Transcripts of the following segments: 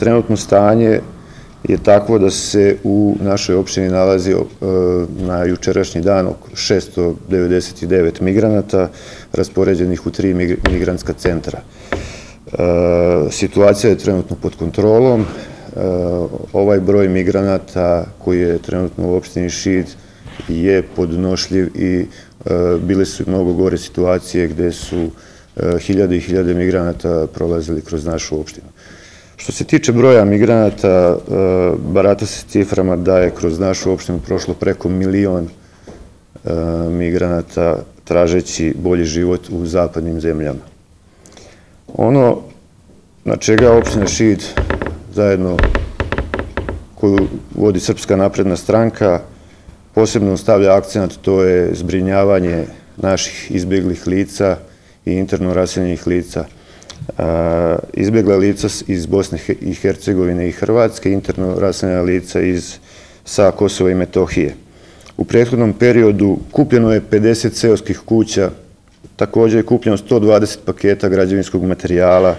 Trenutno stanje je takvo da se u našoj opštini nalazi e, na jučerašnji dan oko 699 migranata raspoređenih u tri migrantska centra. E, situacija je trenutno pod kontrolom. E, ovaj broj migranata koji je trenutno u opštini Šid je podnošljiv i bile su mnogo gore situacije gde su hiljade i hiljade migranata prolazili kroz našu opštinu. Što se tiče broja migranata, e, barata se ciframa da je kroz našu opštinu prošlo preko milion e, migranata tražeći bolji život u zapadnim zemljama. Ono na čega opština Šid zajedno koju vodi Srpska napredna stranka posebno stavlja akcent, to je zbrinjavanje naših izbjeglih lica i interno raseljenih lica izbjegla lica iz Bosne i Hercegovine i Hrvatske, interno raseljena lica iz, sa Kosova i Metohije. U prethodnom periodu kupljeno je 50 seoskih kuća, također je kupljeno 120 paketa građevinskog materijala,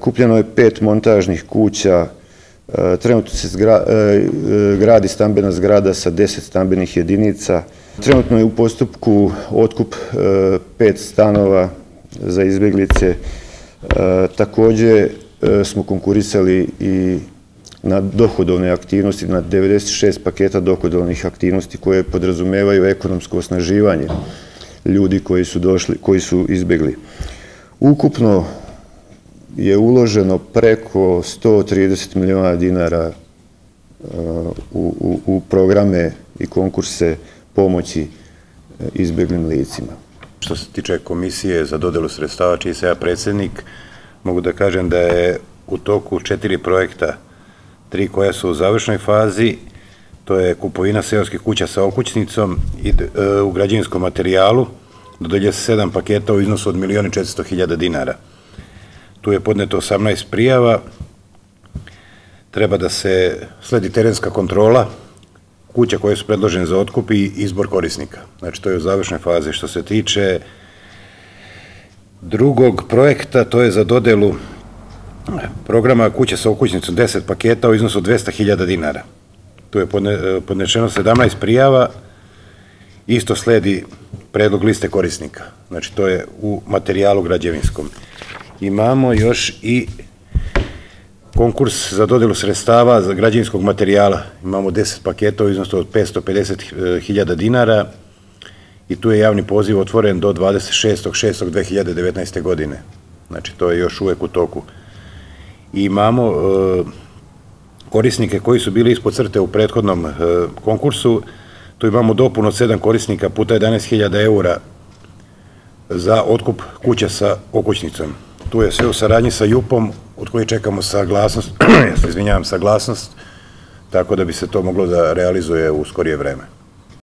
kupljeno je pet montažnih kuća, trenutno se gradi stambena zgrada sa 10 stambenih jedinica, trenutno je u postupku otkup pet stanova za izbjeglice. E, takođe e, smo konkurisali i na dohodovne aktivnosti, na 96 paketa dohodovnih aktivnosti koje podrazumevaju ekonomsko osnaživanje ljudi koji su došli, koji su izbjegli. Ukupno je uloženo preko 130 miliona dinara e, u, u, u programe i konkurse pomoći izbjeglim licima. Što se tiče komisije za dodelu sredstava, čiji se ja predsednik, mogu da kažem da je u toku četiri projekta, tri koja su u završnoj fazi, to je kupovina seoskih kuća sa okućnicom i e, u građevinskom materijalu, dodelje se sedam paketa u iznosu od milijoni 400 hiljada dinara. Tu je podneto 18 prijava, treba da se sledi terenska kontrola, kuća koje su predložene za otkup i izbor korisnika. Znači, to je u završnoj fazi. Što se tiče drugog projekta, to je za dodelu programa kuće sa okućnicom 10 paketa u iznosu 200.000 dinara. Tu je podnešeno 17 prijava, isto sledi predlog liste korisnika. Znači, to je u materijalu građevinskom. Imamo još i konkurs za dodelu sredstava za građevinskog materijala. Imamo 10 paketa u iznosu od 550.000 dinara i tu je javni poziv otvoren do 26.6.2019. godine. Znači, to je još uvek u toku. I imamo e, korisnike koji su bili ispod crte u prethodnom e, konkursu. Tu imamo dopun od 7 korisnika puta 11.000 eura za otkup kuća sa okućnicom. Tu je sve u saradnji sa JUP-om, od koje čekamo saglasnost, izvinjavam, saglasnost, tako da bi se to moglo da realizuje u skorije vreme.